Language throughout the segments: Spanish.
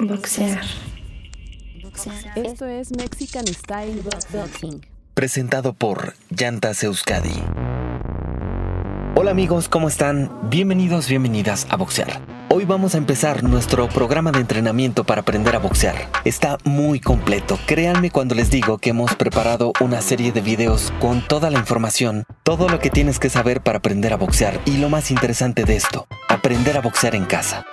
Boxear. Esto es Mexican Style Boxing. presentado por Llantas Euskadi. Hola amigos, ¿cómo están? Bienvenidos, bienvenidas a Boxear. Hoy vamos a empezar nuestro programa de entrenamiento para aprender a boxear. Está muy completo, créanme cuando les digo que hemos preparado una serie de videos con toda la información, todo lo que tienes que saber para aprender a boxear y lo más interesante de esto, aprender a boxear en casa.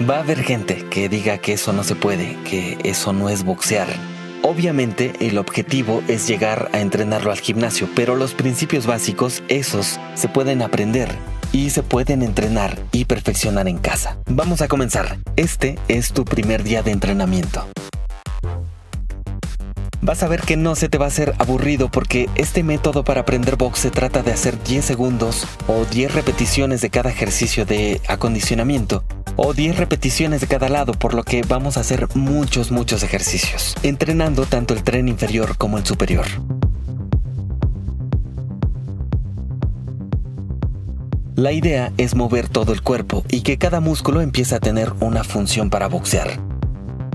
Va a haber gente que diga que eso no se puede, que eso no es boxear. Obviamente el objetivo es llegar a entrenarlo al gimnasio, pero los principios básicos, esos, se pueden aprender y se pueden entrenar y perfeccionar en casa. Vamos a comenzar. Este es tu primer día de entrenamiento. Vas a ver que no se te va a hacer aburrido porque este método para aprender box se trata de hacer 10 segundos o 10 repeticiones de cada ejercicio de acondicionamiento o 10 repeticiones de cada lado, por lo que vamos a hacer muchos, muchos ejercicios, entrenando tanto el tren inferior como el superior. La idea es mover todo el cuerpo y que cada músculo empiece a tener una función para boxear.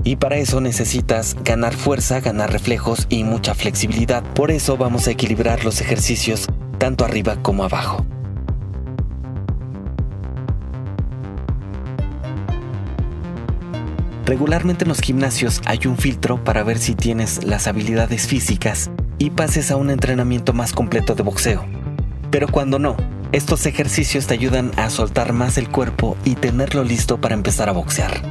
Y para eso necesitas ganar fuerza, ganar reflejos y mucha flexibilidad. Por eso vamos a equilibrar los ejercicios tanto arriba como abajo. Regularmente en los gimnasios hay un filtro para ver si tienes las habilidades físicas y pases a un entrenamiento más completo de boxeo. Pero cuando no, estos ejercicios te ayudan a soltar más el cuerpo y tenerlo listo para empezar a boxear.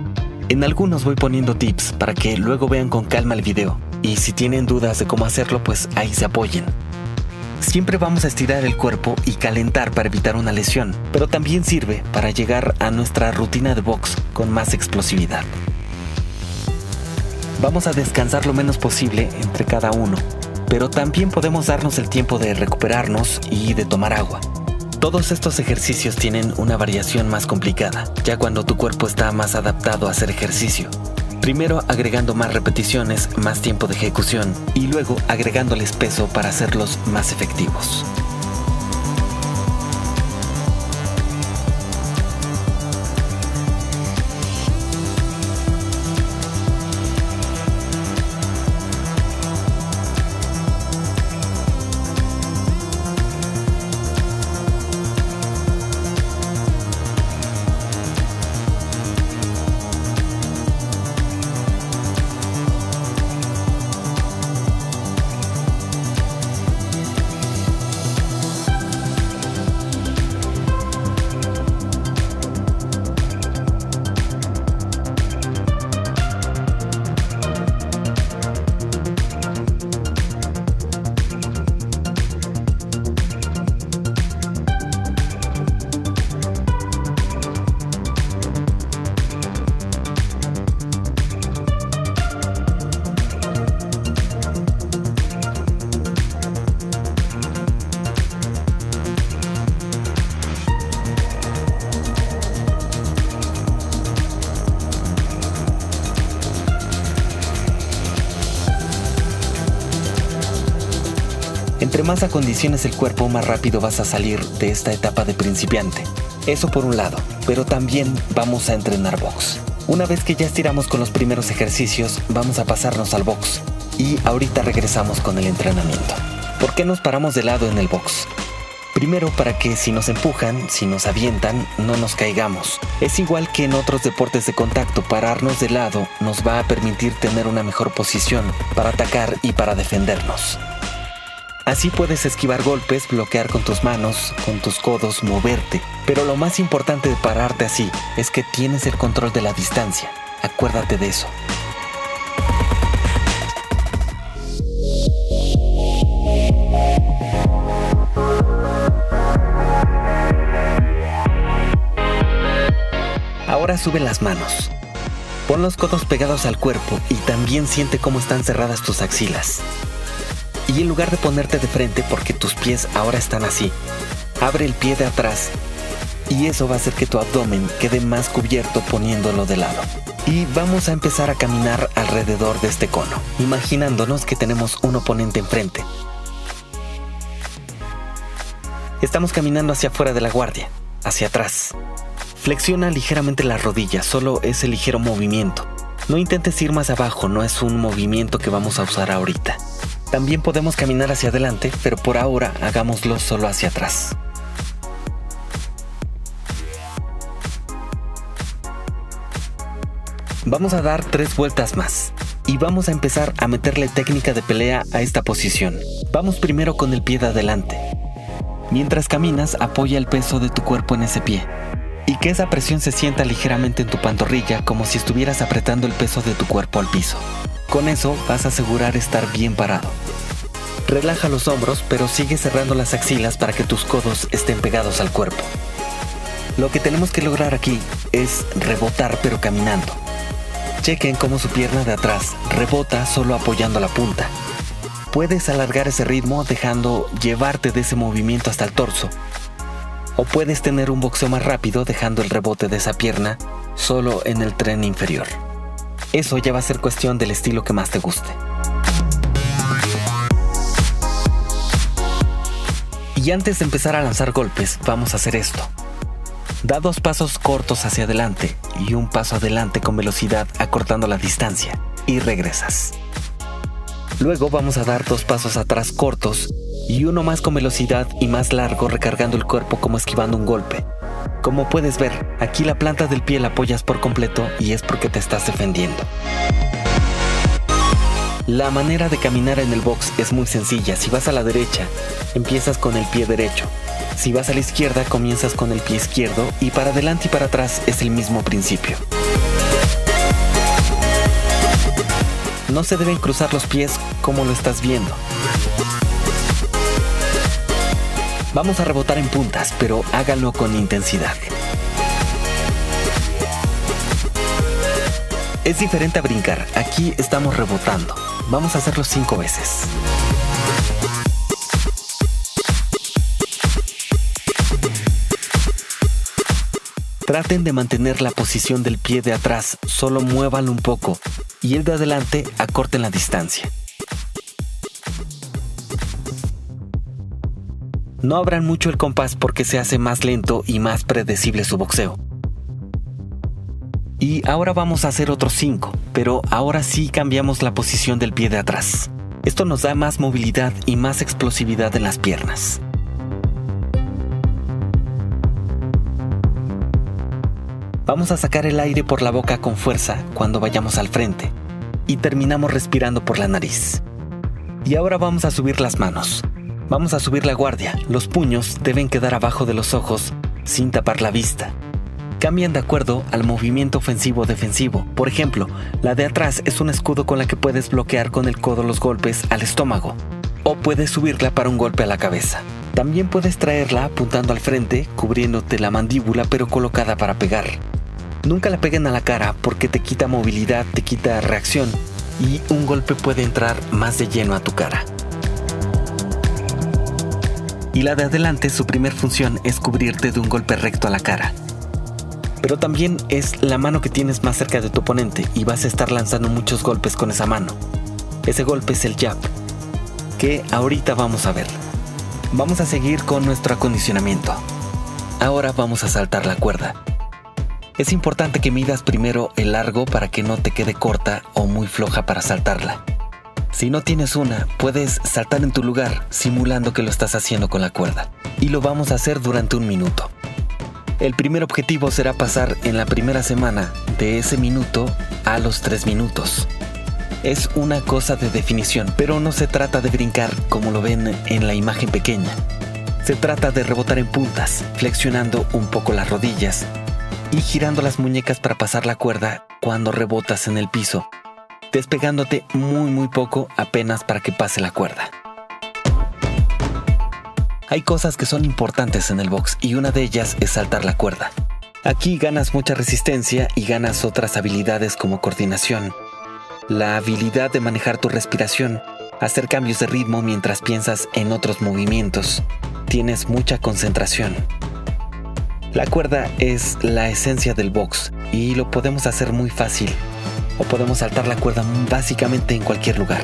En algunos voy poniendo tips para que luego vean con calma el video y si tienen dudas de cómo hacerlo pues ahí se apoyen. Siempre vamos a estirar el cuerpo y calentar para evitar una lesión, pero también sirve para llegar a nuestra rutina de box con más explosividad. Vamos a descansar lo menos posible entre cada uno, pero también podemos darnos el tiempo de recuperarnos y de tomar agua. Todos estos ejercicios tienen una variación más complicada, ya cuando tu cuerpo está más adaptado a hacer ejercicio. Primero agregando más repeticiones, más tiempo de ejecución y luego agregándoles peso para hacerlos más efectivos. Entre más acondiciones el cuerpo, más rápido vas a salir de esta etapa de principiante. Eso por un lado, pero también vamos a entrenar box. Una vez que ya estiramos con los primeros ejercicios, vamos a pasarnos al box. Y ahorita regresamos con el entrenamiento. ¿Por qué nos paramos de lado en el box? Primero para que si nos empujan, si nos avientan, no nos caigamos. Es igual que en otros deportes de contacto, pararnos de lado nos va a permitir tener una mejor posición para atacar y para defendernos. Así puedes esquivar golpes, bloquear con tus manos, con tus codos, moverte. Pero lo más importante de pararte así es que tienes el control de la distancia. Acuérdate de eso. Ahora sube las manos. Pon los codos pegados al cuerpo y también siente cómo están cerradas tus axilas. Y en lugar de ponerte de frente porque tus pies ahora están así, abre el pie de atrás y eso va a hacer que tu abdomen quede más cubierto poniéndolo de lado. Y vamos a empezar a caminar alrededor de este cono, imaginándonos que tenemos un oponente enfrente. Estamos caminando hacia afuera de la guardia, hacia atrás. Flexiona ligeramente la rodilla, solo ese ligero movimiento. No intentes ir más abajo, no es un movimiento que vamos a usar ahorita. También podemos caminar hacia adelante, pero por ahora hagámoslo solo hacia atrás. Vamos a dar tres vueltas más y vamos a empezar a meterle técnica de pelea a esta posición. Vamos primero con el pie de adelante. Mientras caminas, apoya el peso de tu cuerpo en ese pie y que esa presión se sienta ligeramente en tu pantorrilla como si estuvieras apretando el peso de tu cuerpo al piso. Con eso vas a asegurar estar bien parado. Relaja los hombros, pero sigue cerrando las axilas para que tus codos estén pegados al cuerpo. Lo que tenemos que lograr aquí es rebotar pero caminando. Chequen cómo su pierna de atrás rebota solo apoyando la punta. Puedes alargar ese ritmo dejando llevarte de ese movimiento hasta el torso. O puedes tener un boxeo más rápido dejando el rebote de esa pierna solo en el tren inferior. Eso ya va a ser cuestión del estilo que más te guste. Y antes de empezar a lanzar golpes, vamos a hacer esto. Da dos pasos cortos hacia adelante y un paso adelante con velocidad acortando la distancia y regresas. Luego vamos a dar dos pasos atrás cortos y uno más con velocidad y más largo recargando el cuerpo como esquivando un golpe. Como puedes ver, aquí la planta del pie la apoyas por completo y es porque te estás defendiendo. La manera de caminar en el box es muy sencilla. Si vas a la derecha, empiezas con el pie derecho. Si vas a la izquierda, comienzas con el pie izquierdo y para adelante y para atrás es el mismo principio. No se deben cruzar los pies como lo estás viendo. Vamos a rebotar en puntas, pero hágalo con intensidad. Es diferente a brincar, aquí estamos rebotando. Vamos a hacerlo cinco veces. Traten de mantener la posición del pie de atrás, solo muévanlo un poco y el de adelante acorten la distancia. No abran mucho el compás porque se hace más lento y más predecible su boxeo. Y ahora vamos a hacer otros 5, pero ahora sí cambiamos la posición del pie de atrás. Esto nos da más movilidad y más explosividad en las piernas. Vamos a sacar el aire por la boca con fuerza cuando vayamos al frente y terminamos respirando por la nariz. Y ahora vamos a subir las manos. Vamos a subir la guardia. Los puños deben quedar abajo de los ojos sin tapar la vista cambian de acuerdo al movimiento ofensivo-defensivo. Por ejemplo, la de atrás es un escudo con la que puedes bloquear con el codo los golpes al estómago, o puedes subirla para un golpe a la cabeza. También puedes traerla apuntando al frente, cubriéndote la mandíbula pero colocada para pegar. Nunca la peguen a la cara porque te quita movilidad, te quita reacción y un golpe puede entrar más de lleno a tu cara. Y la de adelante, su primer función es cubrirte de un golpe recto a la cara pero también es la mano que tienes más cerca de tu oponente y vas a estar lanzando muchos golpes con esa mano. Ese golpe es el jab, que ahorita vamos a ver. Vamos a seguir con nuestro acondicionamiento. Ahora vamos a saltar la cuerda. Es importante que midas primero el largo para que no te quede corta o muy floja para saltarla. Si no tienes una, puedes saltar en tu lugar simulando que lo estás haciendo con la cuerda. Y lo vamos a hacer durante un minuto. El primer objetivo será pasar en la primera semana de ese minuto a los tres minutos. Es una cosa de definición, pero no se trata de brincar como lo ven en la imagen pequeña. Se trata de rebotar en puntas, flexionando un poco las rodillas y girando las muñecas para pasar la cuerda cuando rebotas en el piso, despegándote muy muy poco apenas para que pase la cuerda. Hay cosas que son importantes en el box y una de ellas es saltar la cuerda. Aquí ganas mucha resistencia y ganas otras habilidades como coordinación, la habilidad de manejar tu respiración, hacer cambios de ritmo mientras piensas en otros movimientos. Tienes mucha concentración. La cuerda es la esencia del box y lo podemos hacer muy fácil o podemos saltar la cuerda básicamente en cualquier lugar.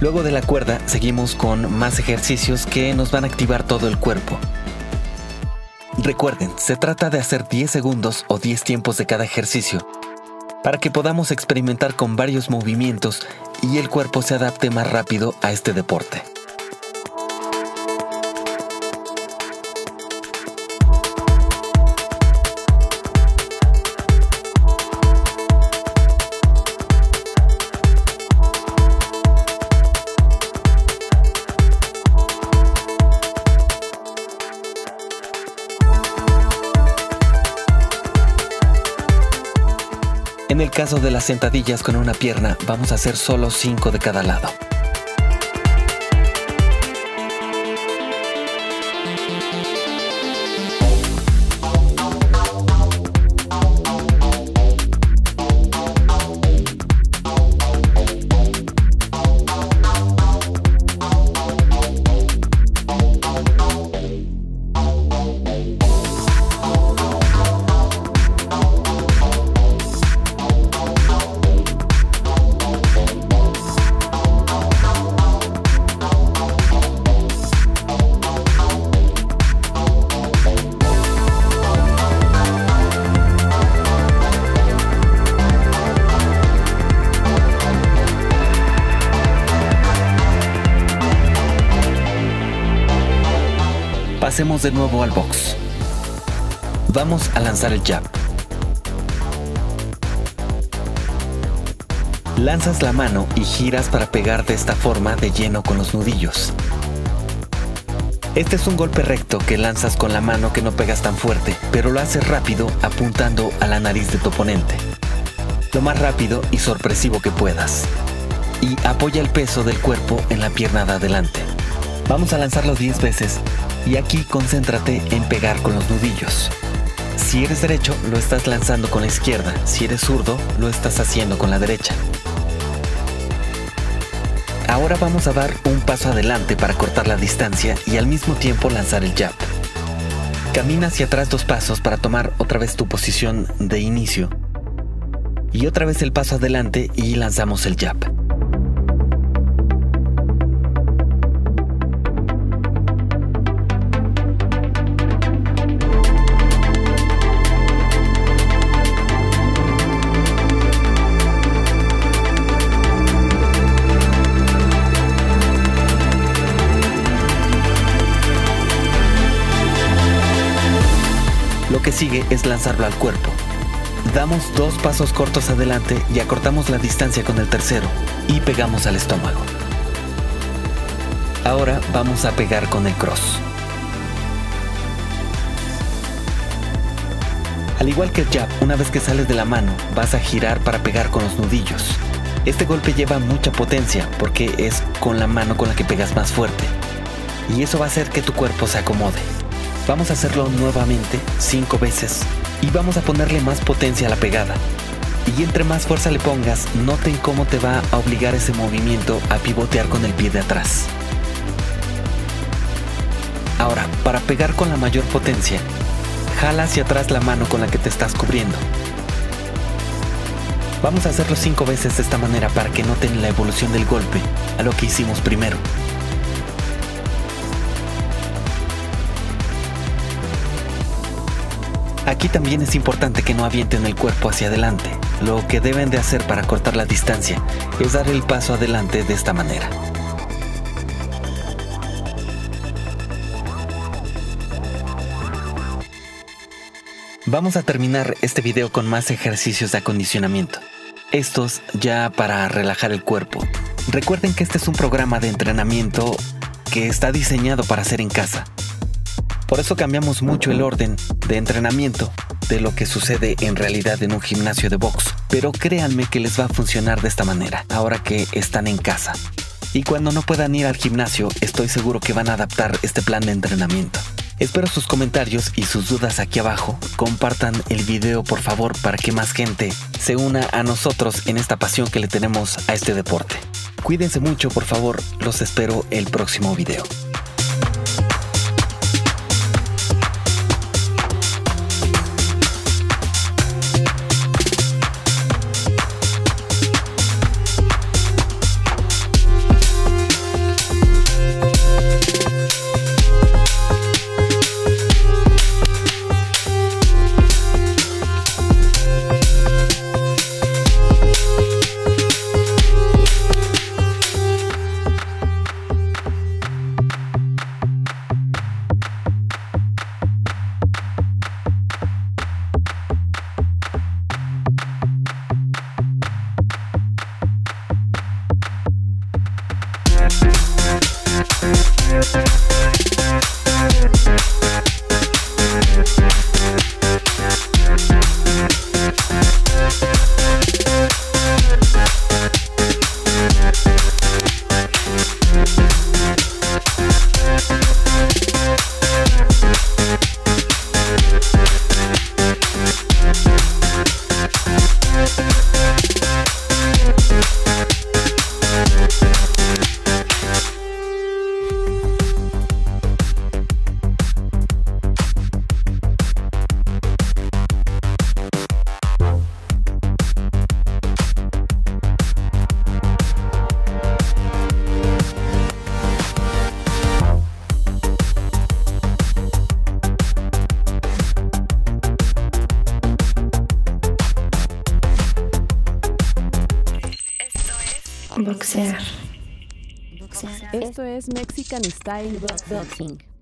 Luego de la cuerda seguimos con más ejercicios que nos van a activar todo el cuerpo. Recuerden, se trata de hacer 10 segundos o 10 tiempos de cada ejercicio para que podamos experimentar con varios movimientos y el cuerpo se adapte más rápido a este deporte. Caso de las sentadillas con una pierna, vamos a hacer solo 5 de cada lado. Pasemos de nuevo al box. Vamos a lanzar el jab. Lanzas la mano y giras para pegar de esta forma de lleno con los nudillos. Este es un golpe recto que lanzas con la mano que no pegas tan fuerte, pero lo haces rápido apuntando a la nariz de tu oponente. Lo más rápido y sorpresivo que puedas. Y apoya el peso del cuerpo en la pierna de adelante. Vamos a lanzarlo 10 veces y aquí concéntrate en pegar con los nudillos. Si eres derecho, lo estás lanzando con la izquierda. Si eres zurdo, lo estás haciendo con la derecha. Ahora vamos a dar un paso adelante para cortar la distancia y al mismo tiempo lanzar el jab. Camina hacia atrás dos pasos para tomar otra vez tu posición de inicio. Y otra vez el paso adelante y lanzamos el jab. Sigue es lanzarlo al cuerpo. Damos dos pasos cortos adelante y acortamos la distancia con el tercero y pegamos al estómago. Ahora vamos a pegar con el cross. Al igual que el jab, una vez que sales de la mano, vas a girar para pegar con los nudillos. Este golpe lleva mucha potencia porque es con la mano con la que pegas más fuerte. Y eso va a hacer que tu cuerpo se acomode. Vamos a hacerlo nuevamente cinco veces y vamos a ponerle más potencia a la pegada. Y entre más fuerza le pongas, noten cómo te va a obligar ese movimiento a pivotear con el pie de atrás. Ahora, para pegar con la mayor potencia, jala hacia atrás la mano con la que te estás cubriendo. Vamos a hacerlo cinco veces de esta manera para que noten la evolución del golpe a lo que hicimos primero. Aquí también es importante que no avienten el cuerpo hacia adelante. Lo que deben de hacer para cortar la distancia es dar el paso adelante de esta manera. Vamos a terminar este video con más ejercicios de acondicionamiento. Estos ya para relajar el cuerpo. Recuerden que este es un programa de entrenamiento que está diseñado para hacer en casa. Por eso cambiamos mucho el orden de entrenamiento de lo que sucede en realidad en un gimnasio de box. Pero créanme que les va a funcionar de esta manera, ahora que están en casa. Y cuando no puedan ir al gimnasio, estoy seguro que van a adaptar este plan de entrenamiento. Espero sus comentarios y sus dudas aquí abajo. Compartan el video por favor para que más gente se una a nosotros en esta pasión que le tenemos a este deporte. Cuídense mucho por favor, los espero el próximo video. Bye. Mexican Style Boxing.